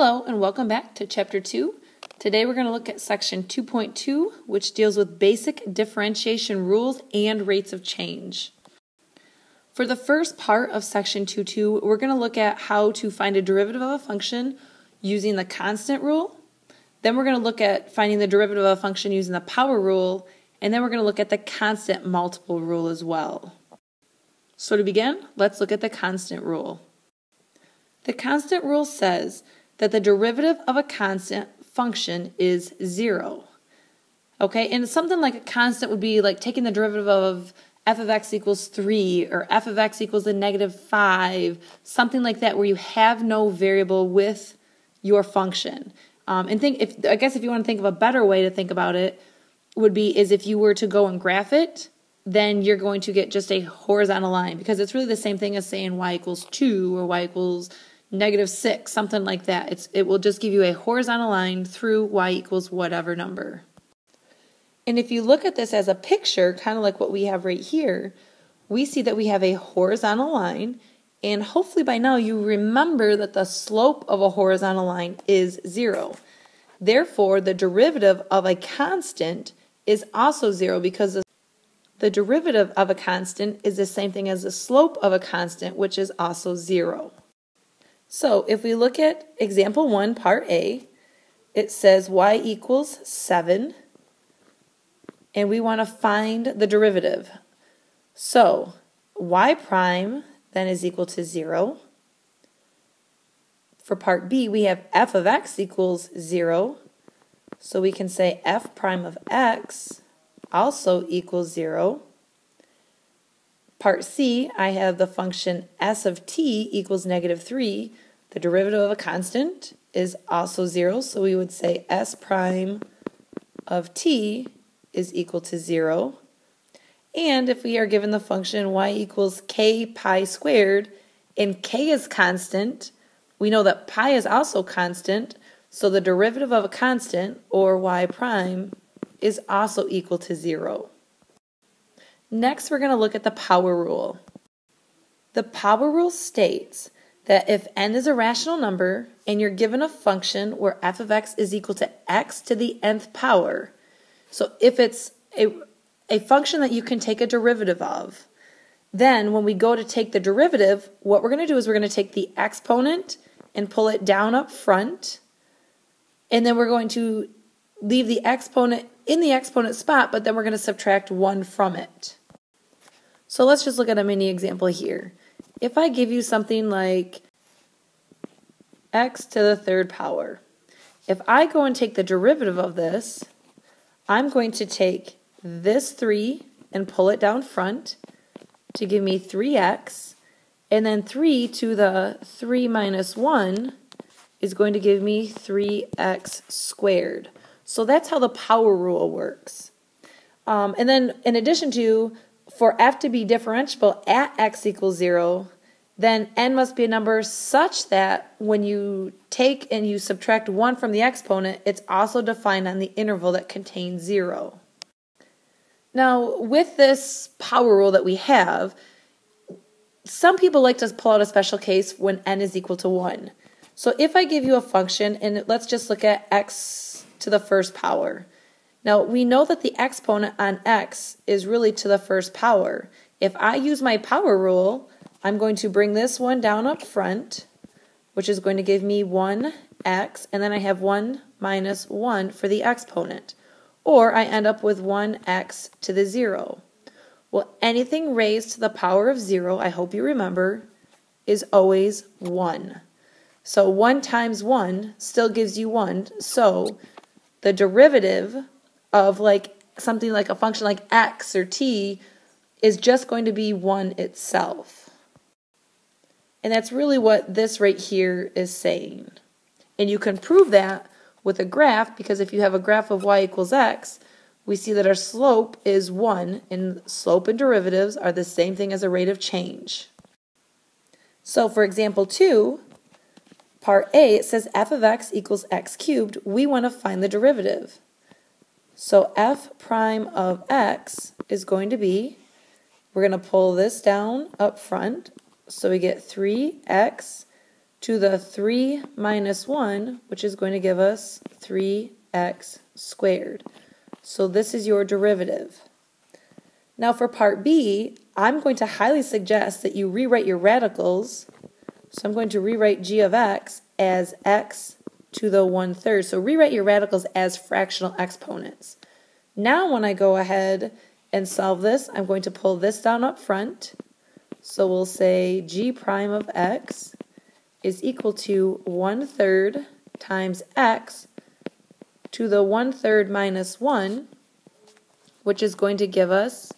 Hello and welcome back to Chapter 2. Today we're going to look at Section 2.2, which deals with basic differentiation rules and rates of change. For the first part of Section 2.2, we're going to look at how to find a derivative of a function using the constant rule. Then we're going to look at finding the derivative of a function using the power rule, and then we're going to look at the constant multiple rule as well. So to begin, let's look at the constant rule. The constant rule says that the derivative of a constant function is zero. Okay, and something like a constant would be like taking the derivative of f of x equals 3 or f of x equals a negative 5, something like that where you have no variable with your function. Um, and think if I guess if you want to think of a better way to think about it would be is if you were to go and graph it, then you're going to get just a horizontal line because it's really the same thing as saying y equals 2 or y equals negative 6, something like that. It's, it will just give you a horizontal line through y equals whatever number. And if you look at this as a picture, kind of like what we have right here, we see that we have a horizontal line, and hopefully by now you remember that the slope of a horizontal line is 0. Therefore, the derivative of a constant is also 0 because the, the derivative of a constant is the same thing as the slope of a constant, which is also 0. So if we look at example 1, part A, it says y equals 7, and we want to find the derivative. So y prime then is equal to 0. For part B, we have f of x equals 0. So we can say f prime of x also equals 0. Part C, I have the function s of t equals negative 3. The derivative of a constant is also 0, so we would say s prime of t is equal to 0. And if we are given the function y equals k pi squared, and k is constant, we know that pi is also constant, so the derivative of a constant, or y prime, is also equal to 0. Next, we're going to look at the power rule. The power rule states that if n is a rational number and you're given a function where f of x is equal to x to the nth power, so if it's a, a function that you can take a derivative of, then when we go to take the derivative, what we're going to do is we're going to take the exponent and pull it down up front, and then we're going to leave the exponent in the exponent spot, but then we're going to subtract 1 from it. So let's just look at a mini example here. If I give you something like x to the third power, if I go and take the derivative of this, I'm going to take this 3 and pull it down front to give me 3x, and then 3 to the 3 minus 1 is going to give me 3x squared. So that's how the power rule works. Um, and then in addition to for f to be differentiable at x equals 0, then n must be a number such that when you take and you subtract 1 from the exponent, it's also defined on the interval that contains 0. Now, with this power rule that we have, some people like to pull out a special case when n is equal to 1. So if I give you a function, and let's just look at x to the first power. Now, we know that the exponent on x is really to the first power. If I use my power rule, I'm going to bring this one down up front, which is going to give me 1x, and then I have 1 minus 1 for the exponent. Or I end up with 1x to the 0. Well, anything raised to the power of 0, I hope you remember, is always 1. So 1 times 1 still gives you 1. So the derivative of like something like a function like x or t is just going to be 1 itself. And that's really what this right here is saying. And you can prove that with a graph because if you have a graph of y equals x, we see that our slope is 1 and slope and derivatives are the same thing as a rate of change. So for example 2, part A, it says f of x equals x cubed. We want to find the derivative. So f prime of x is going to be, we're going to pull this down up front. So we get 3x to the 3 minus 1, which is going to give us 3x squared. So this is your derivative. Now for part B, I'm going to highly suggest that you rewrite your radicals. So I'm going to rewrite g of x as x to the 1 third. So rewrite your radicals as fractional exponents. Now when I go ahead and solve this, I'm going to pull this down up front. So we'll say g prime of x is equal to 1 third times x to the 1 third minus 1, which is going to give us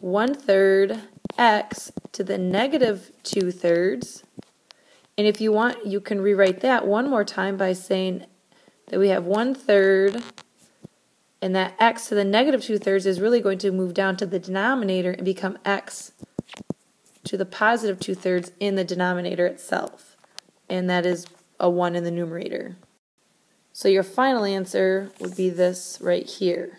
1 third x to the negative 2 thirds. And if you want, you can rewrite that one more time by saying that we have 1 third and that x to the negative 2 thirds is really going to move down to the denominator and become x to the positive 2 thirds in the denominator itself. And that is a 1 in the numerator. So your final answer would be this right here.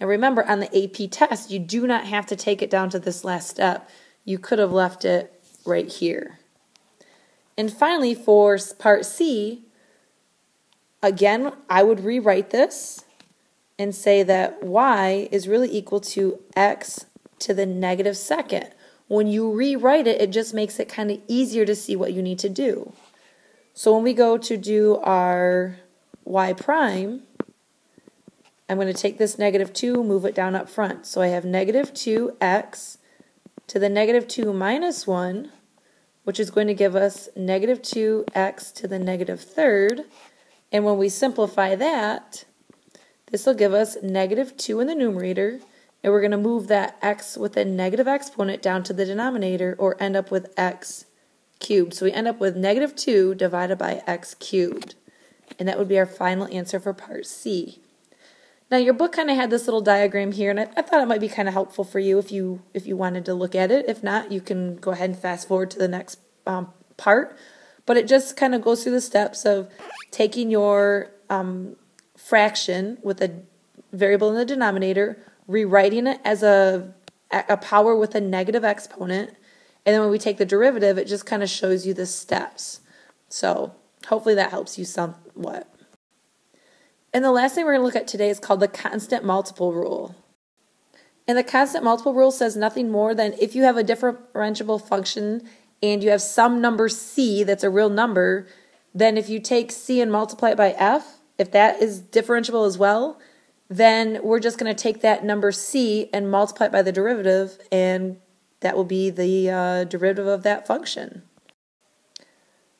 Now remember, on the AP test, you do not have to take it down to this last step. You could have left it right here. And finally, for part C, again, I would rewrite this and say that y is really equal to x to the negative second. When you rewrite it, it just makes it kind of easier to see what you need to do. So when we go to do our y prime, I'm going to take this negative 2, move it down up front. So I have negative 2x to the negative 2 minus 1, which is going to give us negative 2x to the negative third. And when we simplify that, this will give us negative 2 in the numerator, and we're going to move that x with a negative exponent down to the denominator, or end up with x cubed. So we end up with negative 2 divided by x cubed. And that would be our final answer for part C. Now your book kind of had this little diagram here, and I, I, thought it might be kind of helpful for you if you if you wanted to look at it. If not, you can go ahead and fast forward to the next um, part. But it just kind of goes through the steps of taking your um, fraction with a variable in the denominator, rewriting it as a a power with a negative exponent, and then when we take the derivative, it just kind of shows you the steps. So hopefully that helps you somewhat. And the last thing we're going to look at today is called the constant multiple rule. And the constant multiple rule says nothing more than if you have a differentiable function and you have some number c that's a real number, then if you take c and multiply it by f, if that is differentiable as well, then we're just going to take that number c and multiply it by the derivative, and that will be the uh, derivative of that function.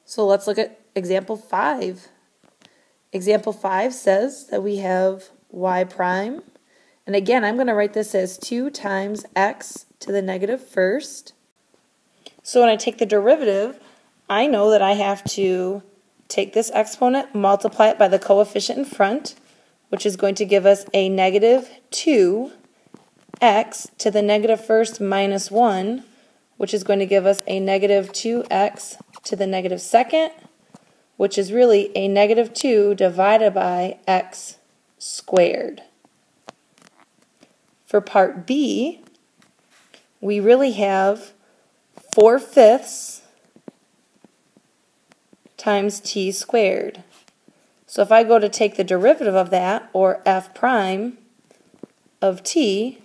So let's look at example 5. Example 5 says that we have y prime. And again, I'm going to write this as 2 times x to the negative first. So when I take the derivative, I know that I have to take this exponent, multiply it by the coefficient in front, which is going to give us a negative 2 x to the negative first minus 1, which is going to give us a negative 2x to the negative second, which is really a negative 2 divided by x squared. For part B, we really have 4 fifths times t squared. So if I go to take the derivative of that, or f prime of t,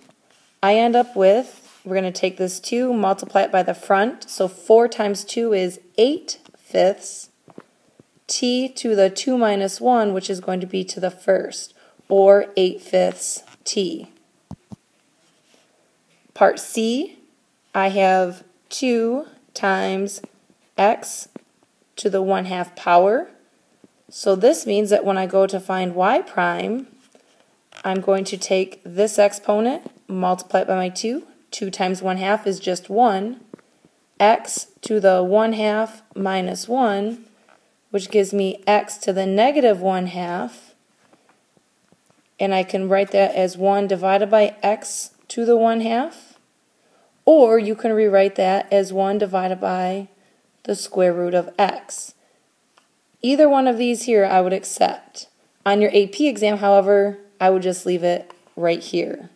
I end up with, we're going to take this 2, multiply it by the front, so 4 times 2 is 8 fifths t to the 2 minus 1, which is going to be to the first, or 8 fifths t. Part C, I have 2 times x to the 1 half power. So this means that when I go to find y prime, I'm going to take this exponent, multiply it by my 2. 2 times 1 half is just 1. x to the 1 half minus 1 which gives me x to the negative 1 half. And I can write that as 1 divided by x to the 1 half. Or you can rewrite that as 1 divided by the square root of x. Either one of these here I would accept. On your AP exam, however, I would just leave it right here.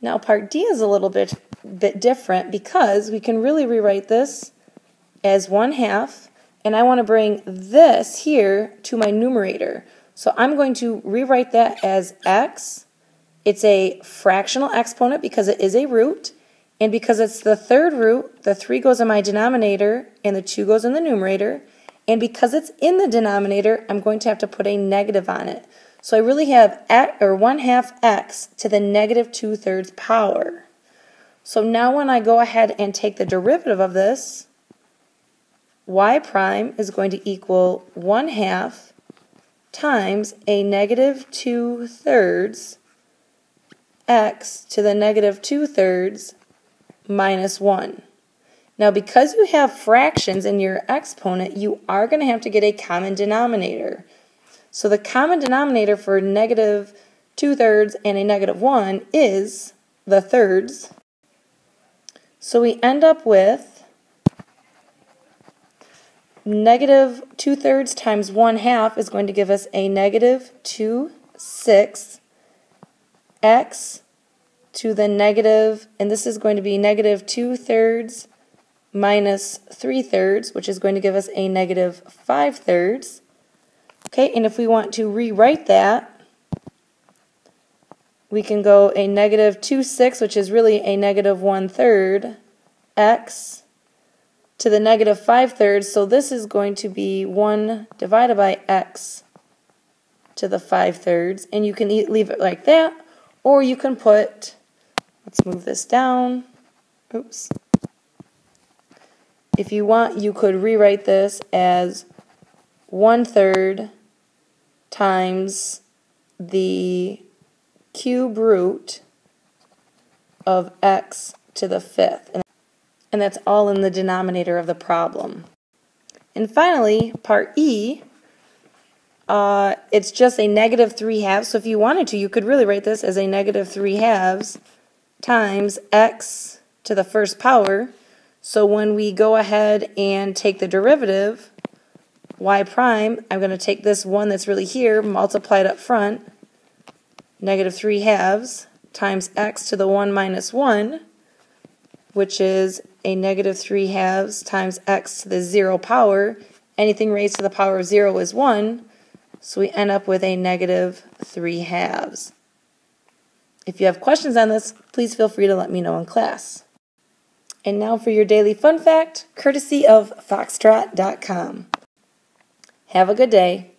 Now part D is a little bit, bit different because we can really rewrite this as 1 half, and I want to bring this here to my numerator. So I'm going to rewrite that as x. It's a fractional exponent because it is a root, and because it's the third root, the 3 goes in my denominator and the 2 goes in the numerator. And because it's in the denominator, I'm going to have to put a negative on it. So I really have x, or 1 half x to the negative 2 thirds power. So now when I go ahead and take the derivative of this, y prime is going to equal 1 half times a negative 2 thirds x to the negative 2 thirds minus 1. Now, because you have fractions in your exponent, you are going to have to get a common denominator. So the common denominator for negative 2 thirds and a negative 1 is the thirds. So we end up with negative 2 thirds times 1 half is going to give us a negative 2 sixths x to the negative, and this is going to be negative 2 thirds minus 3 thirds, which is going to give us a negative 5 thirds. Okay, and if we want to rewrite that, we can go a negative 2 6, which is really a negative 1 third, x to the negative 5 thirds. So this is going to be 1 divided by x to the 5 thirds. And you can leave it like that, or you can put Let's move this down. Oops. If you want, you could rewrite this as one third times the cube root of x to the fifth. And that's all in the denominator of the problem. And finally, part E, uh, it's just a negative 3 halves. So if you wanted to, you could really write this as a negative 3 halves times x to the first power. So when we go ahead and take the derivative, y prime, I'm going to take this one that's really here, multiply it up front, negative 3 halves, times x to the 1 minus 1, which is a negative 3 halves times x to the 0 power. Anything raised to the power of 0 is 1, so we end up with a negative 3 halves. If you have questions on this, please feel free to let me know in class. And now for your daily fun fact, courtesy of Foxtrot.com. Have a good day.